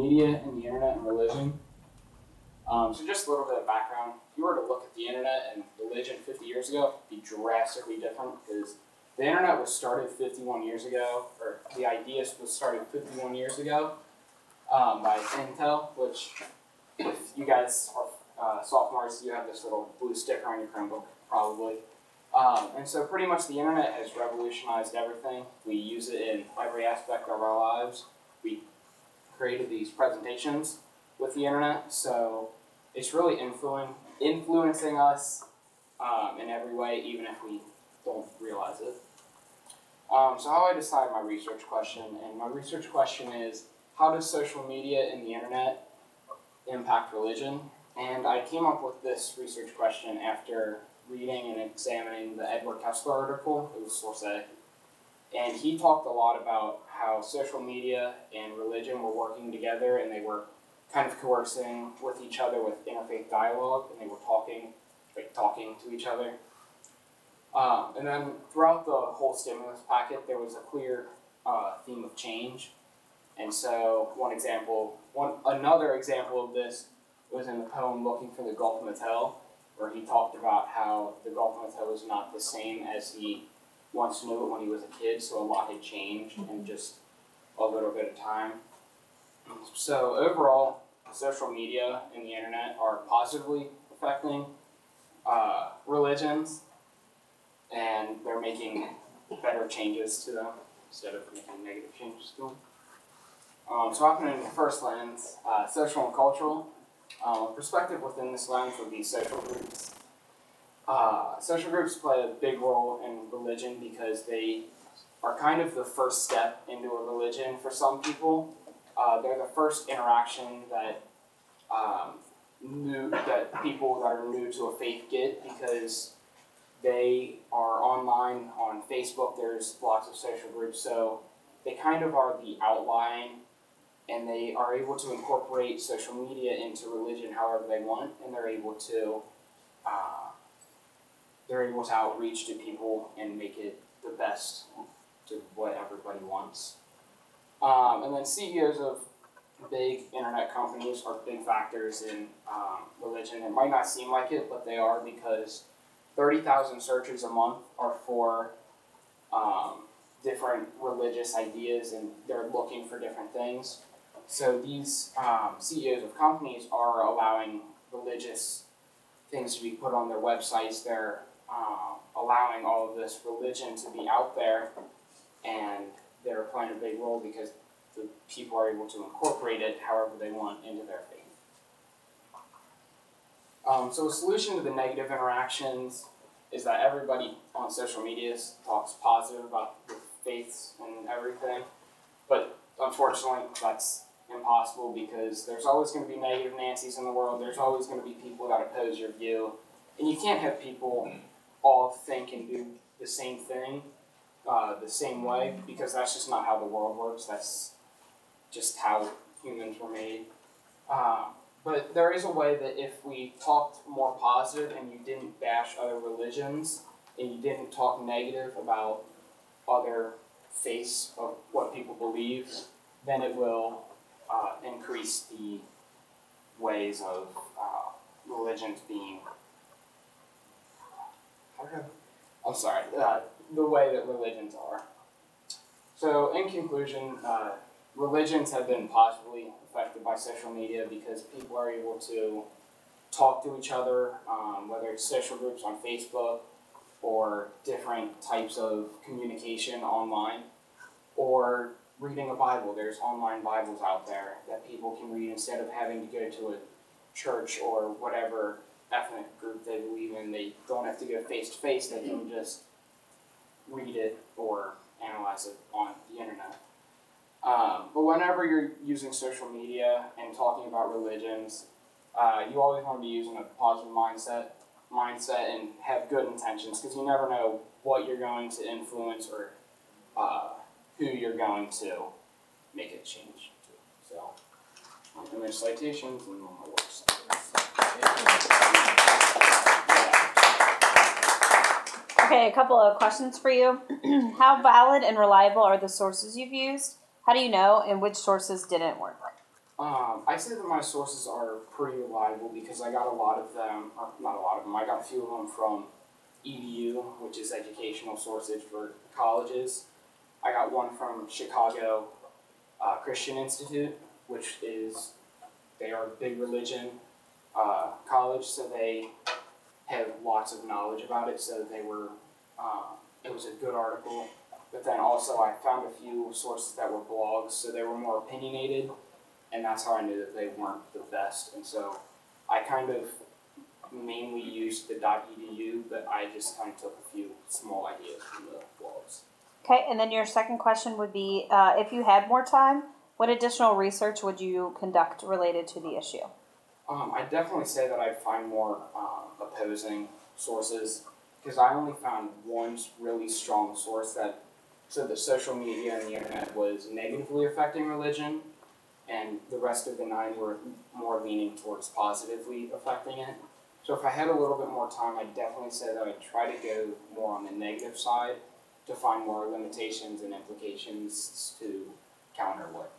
media and the internet and religion. Um, so just a little bit of background. If you were to look at the internet and religion 50 years ago, it'd be drastically different because the internet was started 51 years ago, or the idea was started 51 years ago um, by Intel, which if you guys are uh, sophomores, you have this little blue sticker on your Chromebook, probably. Um, and so pretty much the internet has revolutionized everything. We use it in every aspect of our lives. We created these presentations with the internet, so it's really influen- influencing us um, in every way, even if we don't realize it. Um, so how I decided my research question, and my research question is, how does social media and the internet impact religion? And I came up with this research question after reading and examining the Edward Kessler article. It was source A. And he talked a lot about how social media and religion were working together and they were kind of coercing with each other with interfaith dialogue and they were talking, like talking to each other. Um, and then throughout the whole stimulus packet, there was a clear uh, theme of change. And so, one example, one another example of this was in the poem "Looking for the Gulf Motel," where he talked about how the Gulf Motel is not the same as he once knew it when he was a kid. So a lot had changed in just a little bit of time. So overall, social media and the internet are positively affecting uh, religions and they're making better changes to them instead of making negative changes to them. Um, so happening in the first lens, uh, social and cultural. Um, perspective within this lens would be social groups. Uh, social groups play a big role in religion because they are kind of the first step into a religion for some people. Uh, they're the first interaction that um, new that people that are new to a faith get because they are online on Facebook. There's lots of social groups, so they kind of are the outline, and they are able to incorporate social media into religion however they want, and they're able to uh, they're able to outreach to people and make it the best to what everybody wants. Um, and then CEOs of big internet companies are big factors in um, religion. It might not seem like it, but they are because 30,000 searches a month are for um, different religious ideas and they're looking for different things. So these um, CEOs of companies are allowing religious things to be put on their websites. They're uh, allowing all of this religion to be out there and they're playing a big role because the people are able to incorporate it however they want into their faith. Um, so a solution to the negative interactions is that everybody on social media talks positive about the faiths and everything, but unfortunately that's impossible because there's always going to be negative Nancy's in the world. There's always going to be people that oppose your view, and you can't have people all think and do the same thing uh, the same way because that's just not how the world works. That's just how humans were made. Um, but there is a way that if we talked more positive and you didn't bash other religions and you didn't talk negative about other faiths of what people believe, then it will uh, increase the ways of uh, religions being. I'm sorry, uh, the way that religions are. So, in conclusion, uh, religions have been positively affected by social media because people are able to talk to each other, um, whether it's social groups on Facebook or different types of communication online, or reading a Bible. There's online Bibles out there that people can read instead of having to go to a church or whatever ethnic group they believe in. They don't have to go face to face, they can just read it or analyze it on the internet. Um, but whenever you're using social media and talking about religions, uh, you always want to be using a positive mindset, mindset, and have good intentions because you never know what you're going to influence or uh, who you're going to make a change to. So, image citations and my works. Okay, a couple of questions for you. How valid and reliable are the sources you've used? How do you know, and which sources didn't work? Um, I say that my sources are pretty reliable because I got a lot of them, not a lot of them, I got a few of them from EDU, which is educational sources for colleges. I got one from Chicago uh, Christian Institute, which is, they are a big religion uh, college, so they have lots of knowledge about it, so they were, uh, it was a good article. But then also I found a few sources that were blogs, so they were more opinionated, and that's how I knew that they weren't the best. And so I kind of mainly used the .edu, but I just kind of took a few small ideas from the blogs. Okay, and then your second question would be uh, if you had more time, what additional research would you conduct related to the issue? Um, I'd definitely say that I'd find more um, opposing sources because I only found one really strong source that said that social media and the internet was negatively affecting religion, and the rest of the nine were more leaning towards positively affecting it. So if I had a little bit more time, I'd definitely say that I'd try to go more on the negative side to find more limitations and implications to counter what